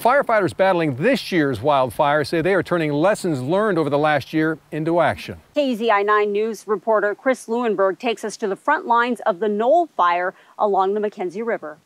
Firefighters battling this year's wildfire say they are turning lessons learned over the last year into action. KEZI 9 News reporter Chris Leuenberg takes us to the front lines of the Knoll fire along the McKenzie River.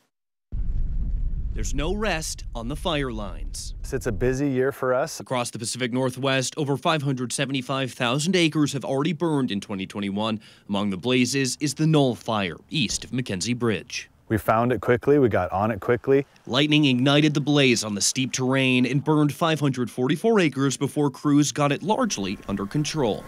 There's no rest on the fire lines. It's a busy year for us. Across the Pacific Northwest, over 575,000 acres have already burned in 2021. Among the blazes is the Knoll Fire, east of McKenzie Bridge. We found it quickly, we got on it quickly. Lightning ignited the blaze on the steep terrain and burned 544 acres before crews got it largely under control.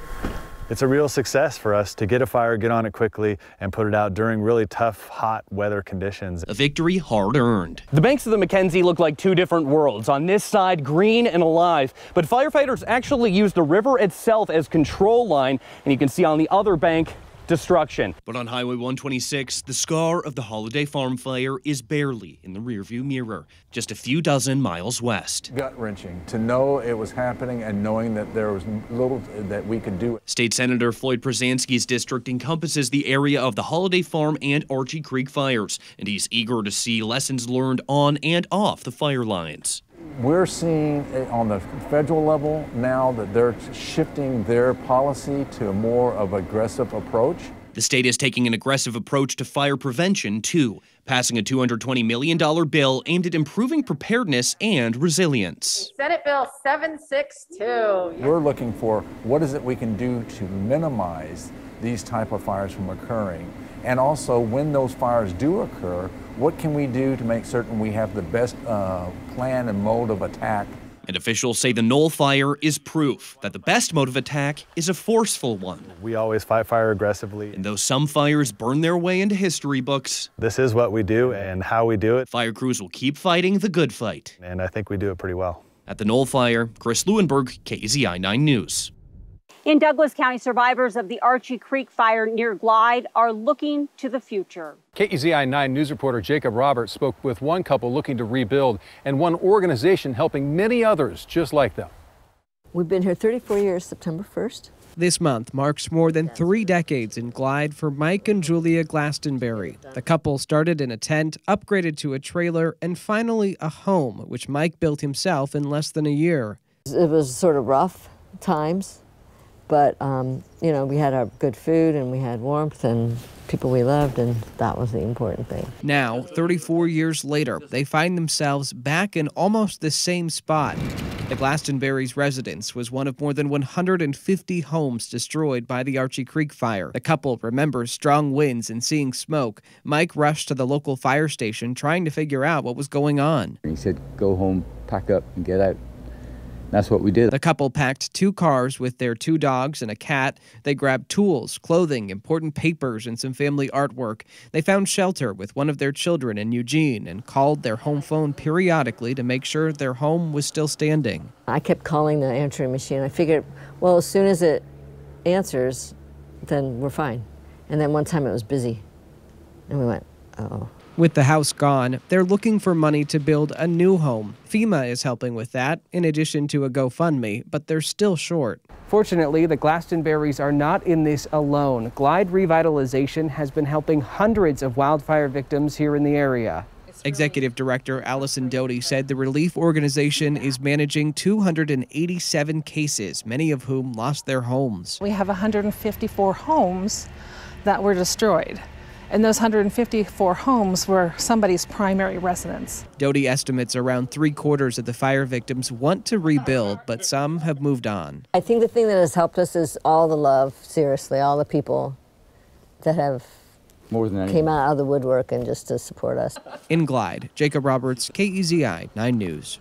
It's a real success for us to get a fire, get on it quickly, and put it out during really tough, hot weather conditions. A victory hard earned. The banks of the McKenzie look like two different worlds. On this side, green and alive, but firefighters actually used the river itself as control line, and you can see on the other bank, destruction. But on Highway 126, the scar of the Holiday Farm fire is barely in the rearview mirror, just a few dozen miles west. Gut wrenching to know it was happening and knowing that there was little that we could do. State Senator Floyd Prozanski's district encompasses the area of the Holiday Farm and Archie Creek fires, and he's eager to see lessons learned on and off the fire lines. We're seeing on the federal level now that they're shifting their policy to a more of aggressive approach. The state is taking an aggressive approach to fire prevention, too, passing a $220 million bill aimed at improving preparedness and resilience. Senate Bill 762. We're looking for what is it we can do to minimize these type of fires from occurring and also when those fires do occur what can we do to make certain we have the best uh, plan and mode of attack and officials say the Knoll fire is proof that the best mode of attack is a forceful one. We always fight fire aggressively. And though some fires burn their way into history books, this is what we do and how we do it. Fire crews will keep fighting the good fight. And I think we do it pretty well. At the Knoll fire, Chris Leuenberg, KEZI 9 News. In Douglas County, survivors of the Archie Creek fire near Glide are looking to the future. KEZI 9 news reporter Jacob Roberts spoke with one couple looking to rebuild and one organization helping many others just like them. We've been here 34 years, September 1st. This month marks more than three decades in Glide for Mike and Julia Glastonbury. The couple started in a tent, upgraded to a trailer, and finally a home, which Mike built himself in less than a year. It was sort of rough times but, um, you know, we had our good food and we had warmth and people we loved, and that was the important thing. Now, 34 years later, they find themselves back in almost the same spot. The Glastonbury's residence was one of more than 150 homes destroyed by the Archie Creek fire. The couple remembers strong winds and seeing smoke. Mike rushed to the local fire station trying to figure out what was going on. He said, Go home, pack up, and get out. That's what we did. The couple packed two cars with their two dogs and a cat. They grabbed tools, clothing, important papers, and some family artwork. They found shelter with one of their children in Eugene and called their home phone periodically to make sure their home was still standing. I kept calling the answering machine. I figured, well, as soon as it answers, then we're fine. And then one time it was busy. And we went, oh. With the house gone, they're looking for money to build a new home. FEMA is helping with that, in addition to a GoFundMe, but they're still short. Fortunately, the Glastonburys are not in this alone. Glide Revitalization has been helping hundreds of wildfire victims here in the area. Executive Director Allison Doty said the relief organization is managing 287 cases, many of whom lost their homes. We have 154 homes that were destroyed and those 154 homes were somebody's primary residence. Doty estimates around three quarters of the fire victims want to rebuild, but some have moved on. I think the thing that has helped us is all the love, seriously, all the people that have more than came out of the woodwork and just to support us. In Glide, Jacob Roberts, KEZI 9 News.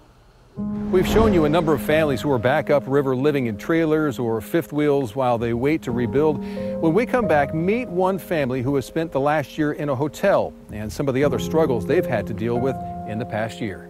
We've shown you a number of families who are back upriver living in trailers or fifth wheels while they wait to rebuild. When we come back, meet one family who has spent the last year in a hotel and some of the other struggles they've had to deal with in the past year.